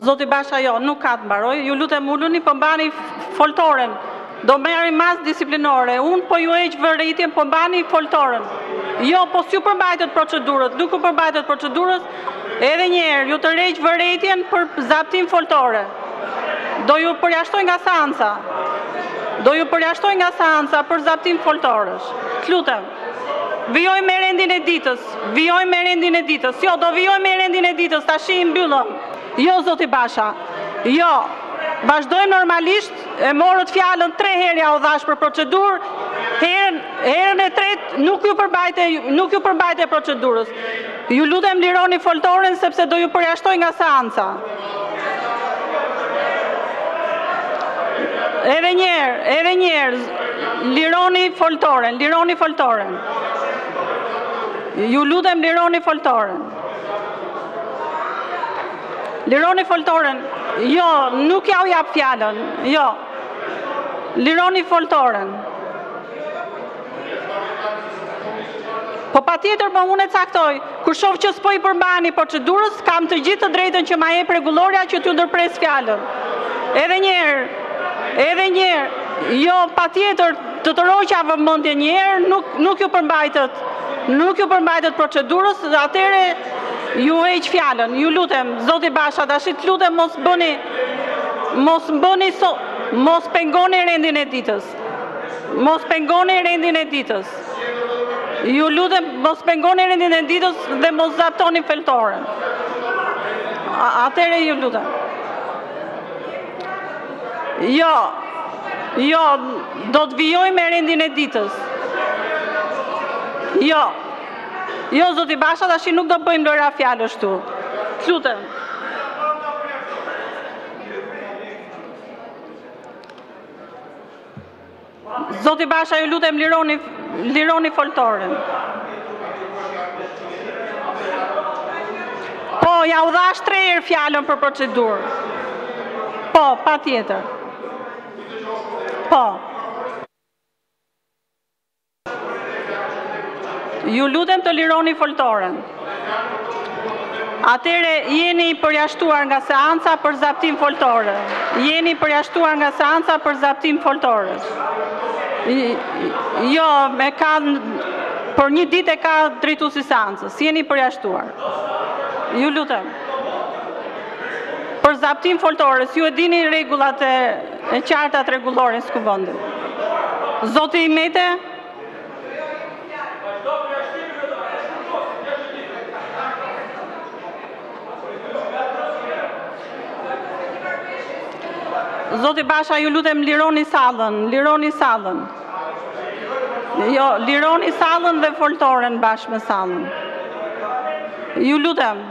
Zoti Basha jo, nuk ka të mbarojë, ju lutem uluni po mbani foltoren. Do marr masë disiplinore. Unë po ju heq vërejtjen, po mbani foltoren. Jo, po s'iu përmbajtët procedurës, nuk iu përmbajtët procedurës. Edhe një herë, ju tërheq vërejtjen për zaptim foltore. Do ju përjashtoj nga seanca. Do ju përjashtoj nga seanca për zaptim foltores. Të lutem. Vijojmë me rendin e ditës. Vijojmë me rendin e ditës. Jo, do vijojmë me rendin e ditës. Tashi i mbyllëm. Jo, zoti Basha. Jo. Vazhdojmë normalisht. E morët fjalën tre herë jua dhashë për procedurë. Herën, herën e tretë nuk iu përmbajte, nuk iu përmbajte procedurës. Ju lutem lironi foltoren sepse do ju përjashtoj nga seanca. Edhe njëherë, edhe njëherë, lironi foltoren, lironi foltoren. Ju lutem lironi foltoren. Lironi foltoren. Jo, nuk jua jap fjalën. Jo. Lironi foltoren. Po patjetër, po unë e caktoj. Kur shof që s'po i përmbaheni procedurës, kam të gjithë të drejtën që ma jep rregullorja që t'ju ndërpres fjalën. Edhe një herë. Edhe një herë. Jo, patjetër, të tërhoqa vëmendjen një herë, nuk nuk iu përmbajtët. Nuk iu përmbajtët procedurës dhe atëherë ju heq fjalën. Ju lutem, zoti Basha, tashi të lutem mos bëni mos bëni show, mos pengoni rendin e ditës. Mos pengoni rendin e ditës. Ju lutem, mos pengoni rendin e ditës dhe mos zaptoni foltoren. Atëherë ju lutem. Jo, jo, do të vijojmë me rendin e ditës. Jo, jo, zoti Basha, tashi nuk do bëjmë lojëra fjalësh këtu. Të lutem. Zoti Basha, ju lutem lironi, lironi foltoren. Po, jua dhashë tre herë fjalën për procedurë. Po, patjetër. Po. Ju lutem të lironi foltoren. Atëherë jeni përjashtuar nga seanca për zaptim foltore. Jeni përjashtuar nga seanca për zaptim foltore. Jo, me ka për një ditë e ka drejtuesi i seancës. Jeni përjashtuar. Ju lutem. Për zaptim foltore, ju e dini rregullat e E qartë është rregullorja e Kuvendit. Zoti Mete? Zoti Basha, ju lutem lironi sallën, lironi sallën. Jo, lironi sallën dhe foltoren bashkë me sallën. Ju lutem.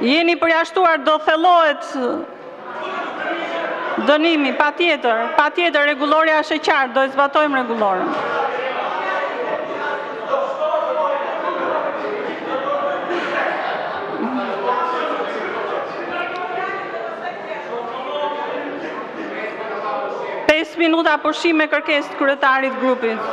Jeni përjashtuar, do thellohet dënimi, patjetër, patjetër, rregullorja është e qartë, do e zbatojmë rregulloren. Pesë minuta pushim me kërkesë të kryetarit të grupit.